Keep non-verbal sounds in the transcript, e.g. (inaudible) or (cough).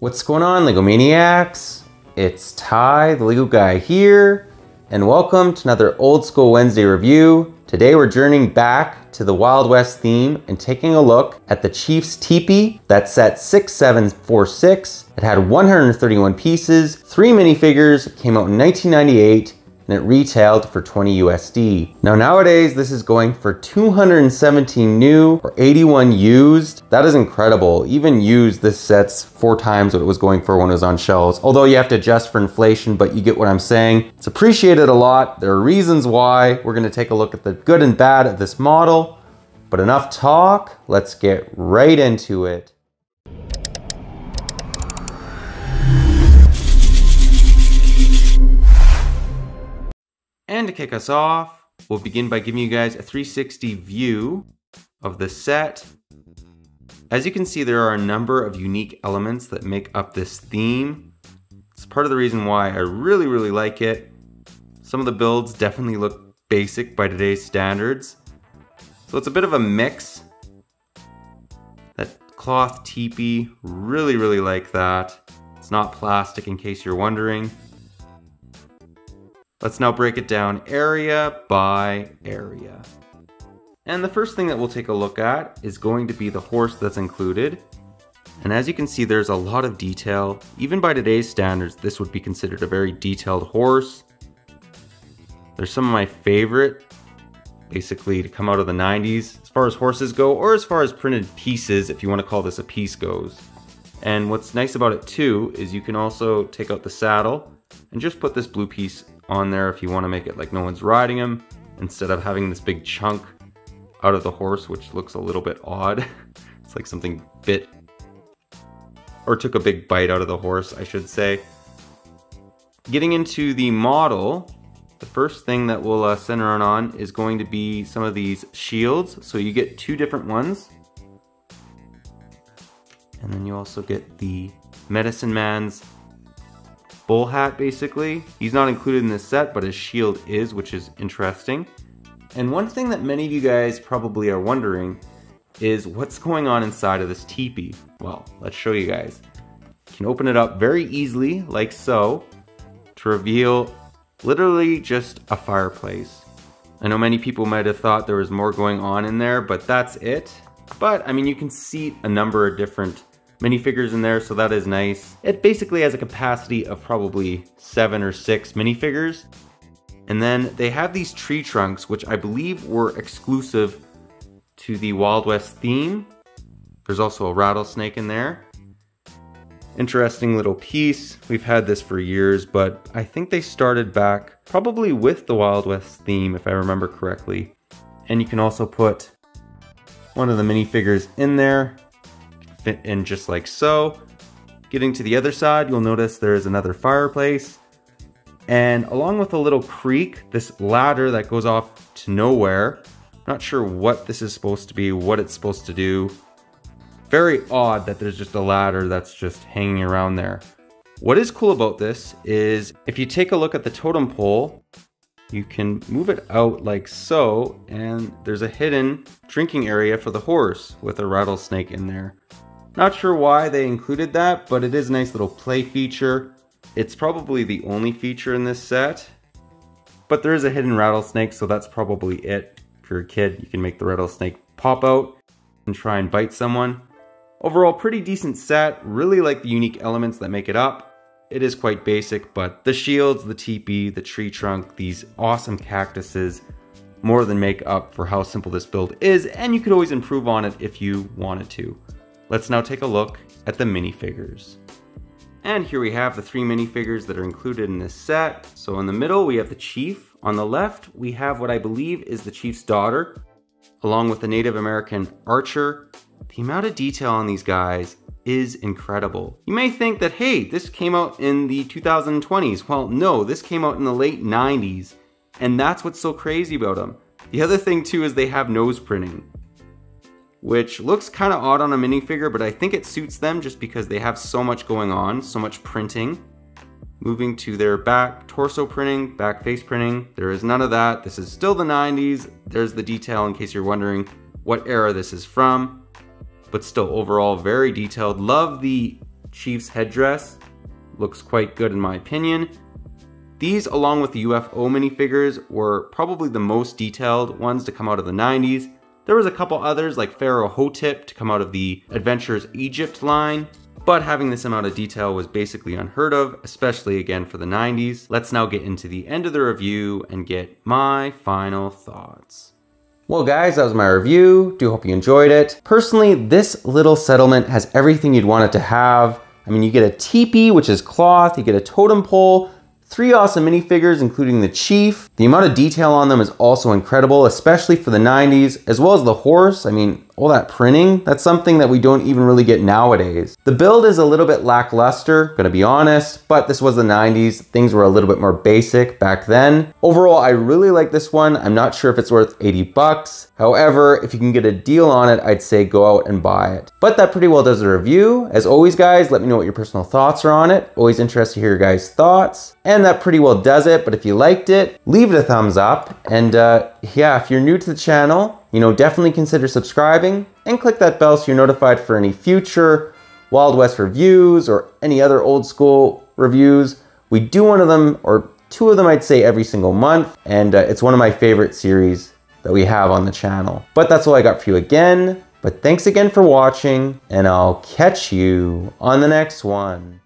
What's going on, LEGO Maniacs? It's Ty, the LEGO guy here, and welcome to another Old School Wednesday review. Today we're journeying back to the Wild West theme and taking a look at the Chiefs Teepee that set 6746. It had 131 pieces, three minifigures, came out in 1998, and it retailed for 20 USD. Now nowadays this is going for 217 new or 81 used. That is incredible. Even used this set's four times what it was going for when it was on shelves. Although you have to adjust for inflation, but you get what I'm saying. It's appreciated a lot. There are reasons why. We're gonna take a look at the good and bad of this model. But enough talk, let's get right into it. And to kick us off, we'll begin by giving you guys a 360 view of the set. As you can see, there are a number of unique elements that make up this theme. It's part of the reason why I really, really like it. Some of the builds definitely look basic by today's standards. So it's a bit of a mix. That cloth teepee, really, really like that. It's not plastic in case you're wondering. Let's now break it down area by area. And the first thing that we'll take a look at is going to be the horse that's included. And as you can see, there's a lot of detail. Even by today's standards, this would be considered a very detailed horse. There's some of my favorite, basically to come out of the 90s, as far as horses go, or as far as printed pieces, if you want to call this a piece goes. And what's nice about it too, is you can also take out the saddle and just put this blue piece on there if you want to make it like no one's riding him instead of having this big chunk out of the horse which looks a little bit odd. (laughs) It's like something bit or took a big bite out of the horse I should say. Getting into the model the first thing that we'll uh, center on is going to be some of these shields. So you get two different ones. And then you also get the medicine man's bull hat basically. He's not included in this set, but his shield is, which is interesting. And one thing that many of you guys probably are wondering is what's going on inside of this teepee? Well, let's show you guys. You can open it up very easily, like so, to reveal literally just a fireplace. I know many people might have thought there was more going on in there, but that's it. But, I mean, you can see a number of different minifigures in there, so that is nice. It basically has a capacity of probably seven or six minifigures. And then they have these tree trunks, which I believe were exclusive to the Wild West theme. There's also a rattlesnake in there. Interesting little piece. We've had this for years, but I think they started back probably with the Wild West theme, if I remember correctly. And you can also put one of the minifigures in there fit in just like so. Getting to the other side, you'll notice there is another fireplace. And along with a little creek, this ladder that goes off to nowhere. Not sure what this is supposed to be, what it's supposed to do. Very odd that there's just a ladder that's just hanging around there. What is cool about this is if you take a look at the totem pole, you can move it out like so, and there's a hidden drinking area for the horse with a rattlesnake in there. Not sure why they included that, but it is a nice little play feature. It's probably the only feature in this set, but there is a hidden rattlesnake, so that's probably it. If you're a kid, you can make the rattlesnake pop out and try and bite someone. Overall, pretty decent set. Really like the unique elements that make it up. It is quite basic, but the shields, the teepee, the tree trunk, these awesome cactuses, more than make up for how simple this build is, and you could always improve on it if you wanted to. Let's now take a look at the minifigures. And here we have the three minifigures that are included in this set. So in the middle, we have the chief. On the left, we have what I believe is the chief's daughter, along with the Native American archer. The amount of detail on these guys is incredible. You may think that, hey, this came out in the 2020s. Well, no, this came out in the late 90s. And that's what's so crazy about them. The other thing too is they have nose printing which looks kind of odd on a minifigure, but I think it suits them just because they have so much going on, so much printing. Moving to their back torso printing, back face printing, there is none of that. This is still the 90s. There's the detail in case you're wondering what era this is from, but still overall very detailed. Love the Chiefs headdress. Looks quite good in my opinion. These, along with the UFO minifigures, were probably the most detailed ones to come out of the 90s. There was a couple others like Pharaoh Hotep to come out of the Adventurers Egypt line, but having this amount of detail was basically unheard of, especially again for the 90s. Let's now get into the end of the review and get my final thoughts. Well guys, that was my review. Do hope you enjoyed it. Personally, this little settlement has everything you'd want it to have. I mean, you get a teepee, which is cloth, you get a totem pole, Three awesome minifigures, including the Chief. The amount of detail on them is also incredible, especially for the 90s, as well as the horse. I mean, all that printing, that's something that we don't even really get nowadays. The build is a little bit lackluster, gonna be honest, but this was the 90s. Things were a little bit more basic back then. Overall, I really like this one. I'm not sure if it's worth 80 bucks. However, if you can get a deal on it, I'd say go out and buy it. But that pretty well does the review. As always, guys, let me know what your personal thoughts are on it. Always interested to hear your guys' thoughts. And that pretty well does it. But if you liked it, leave it a thumbs up. And uh, yeah, if you're new to the channel, you know, definitely consider subscribing and click that bell so you're notified for any future Wild West reviews or any other old school reviews. We do one of them or two of them, I'd say, every single month. And uh, it's one of my favorite series that we have on the channel. But that's all I got for you again. But thanks again for watching and I'll catch you on the next one.